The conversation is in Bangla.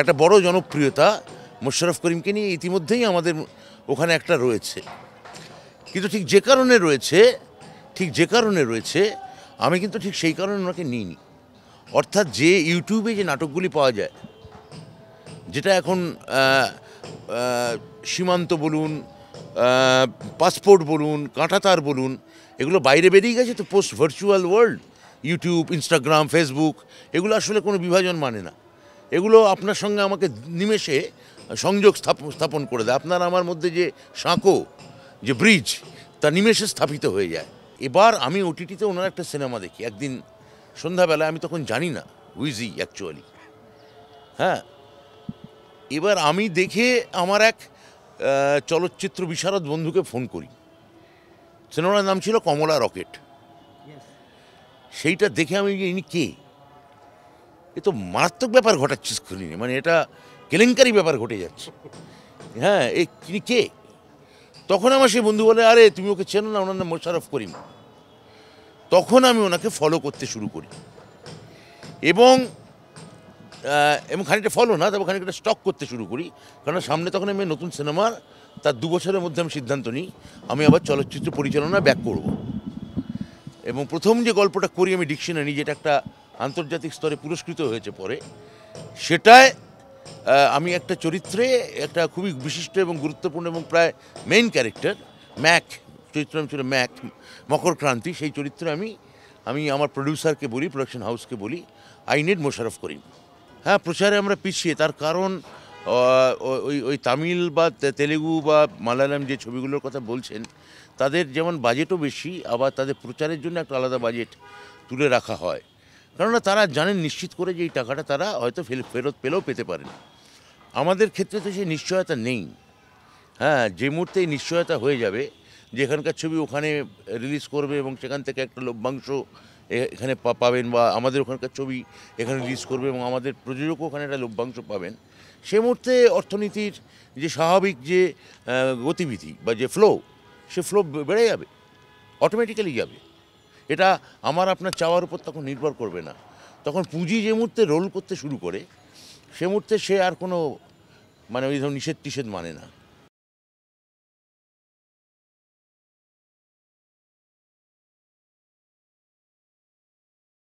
একটা বড় জনপ্রিয়তা মোশারফ করিমকে নিয়ে ইতিমধ্যেই আমাদের ওখানে একটা রয়েছে। কিন্তু ঠিক যে কারণে রয়েছে, ঠিক যে কারণে রয়েছে, আমি কিন্তু ঠিক সেই কারণে ওনাকে নিইনি। অর্থাৎ যে ইউটিউবে যে নাটকগুলি পাওয়া যায়, যেটা এখন সীমান্ত বলুন পাসপোর্ট বলুন, কাঁটাতার বলুন, এগুলো বাইরে বেরিয়ে গেছে তো post virtual world YouTube, Instagram, Facebook, এগুলো আসলে কোনো বিভাজন মানে না। এগুলো আপনার সঙ্গে আমাকে নিমেষে সংযোগ স্থাপ- স্থাপন করে দেয়। আপনার আমার মধ্যে যে সাঁকো যে ব্রিজ তা নিমেষে স্থাপিত হয়ে যায়। এবার আমি ওটিটিতে ওনার একটা সিনেমা দেখি। একদিন সন্ধ্যাবেলায় আমি তখন জানি না উইজি অ্যাকচুয়ালি হ্যাঁ। এবার আমি দেখে আমার এক চলচ্চিত্র বিশারদ বন্ধুকে ফোন করি। সিনেমার নাম ছিল কমলা রকেট। সেইটা দেখে আমি ইনি কে? এ তো মারাত্মক ব্যাপার ঘটাচ্ছে স্ক্রিনে মানে এটা কেলেঙ্কারি ব্যাপার ঘটে যাচ্ছে। হ্যাঁ এ ইনি কে? তখন আমার সেই বন্ধু বলে, আরে, তুমি ওকে চেনো না, ওনার নাম মোশারফ করিম। তখন আমি ওনাকে ফলো করতে শুরু করি। এবং এবং খানিকটা ফলো না, তবে খানিকটা স্টক করতে শুরু করি। কারণ সামনে তখন আমি নতুন সিনেমার তার দু বছরের মধ্যে আমি সিদ্ধান্ত নিই, আমি আবার চলচ্চিত্র পরিচালনা ব্যাক করব। এবং প্রথম যে গল্পটা করি, আমি ডিকশনারি যেটা একটা আন্তর্জাতিক স্তরে পুরস্কৃত হয়েছে পরে, সেটায় আমি একটা চরিত্রে একটা খুবই বিশিষ্ট এবং গুরুত্বপূর্ণ এবং প্রায় মেইন ক্যারেক্টার ম্যাক চরিত্র নাম ছিল ম্যাক মকর ক্রান্তি, সেই চরিত্রে আমি আমি আমার প্রডিউসারকে বলি প্রোডাকশন হাউসকে বলি আই নিড মোশারফ করিম। হ্যাঁ প্রচারে আমরা পিছিয়ে, তার কারণ ওই ওই তামিল বা তেলেগু বা মালায়ালাম যে ছবিগুলোর কথা বলছেন, তাদের যেমন বাজেটও বেশি, আবার তাদের প্রচারের জন্য একটা আলাদা বাজেট তুলে রাখা হয়। কেননা তারা জানেন নিশ্চিত করে যে এই টাকাটা তারা হয়তো ফেরত পেলেও পেতে পারেন। আমাদের ক্ষেত্রে তো সেই নিশ্চয়তা নেই। হ্যাঁ যে মুহূর্তে এই নিশ্চয়তা হয়ে যাবে, যে এখানকার ছবি ওখানে রিলিজ করবে এবং সেখান থেকে একটা লভ্যাংশ এখানে পাবেন বা আমাদের ওখানকার ছবি এখানে রিলিজ করবে এবং আমাদের প্রযোজকও ওখানে একটা লভ্যাংশ পাবেন, সে মুহূর্তে অর্থনীতির যে স্বাভাবিক যে গতিবিধি বা যে ফ্লো সে ফ্লো বেড়ে যাবে অটোমেটিক্যালি যাবে। এটা আমার আপনার চাওয়ার উপর তখন নির্ভর করবে না। তখন পুঁজি যে মুহূর্তে রোল করতে শুরু করে, সে মুহূর্তে সে আর কোনো মানে ওই ধরুন নিষেধ টিষেধ মানে না।